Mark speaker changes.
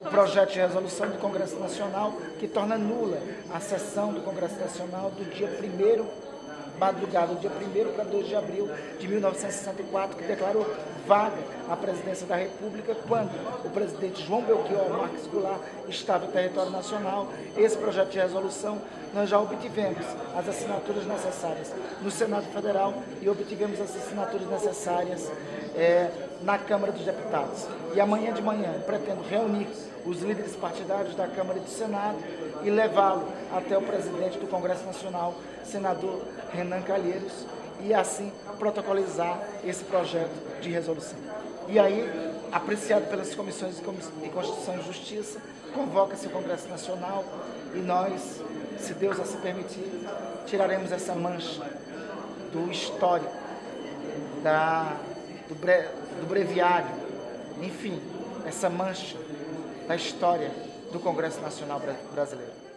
Speaker 1: o projeto de resolução do Congresso Nacional que torna nula a sessão do Congresso Nacional do dia 1 madrugada, do dia 1 para 2 de abril de 1964, que declarou vaga a presidência da República quando o presidente João Belchior Marques Goulart estava em território nacional. Esse projeto de resolução nós já obtivemos as assinaturas necessárias no Senado Federal e obtivemos as assinaturas necessárias é, na Câmara dos Deputados. E amanhã de manhã pretendo reunir os líderes partidários da Câmara e do Senado e levá-lo até o presidente do Congresso Nacional, senador Renan Calheiros, e assim protocolizar esse projeto de resolução. E aí, apreciado pelas comissões de Constituição e Justiça, convoca-se o Congresso Nacional e nós, se Deus assim permitir, tiraremos essa mancha do histórico, da, do, bre, do breviário, enfim, essa mancha da história do Congresso Nacional Brasileiro.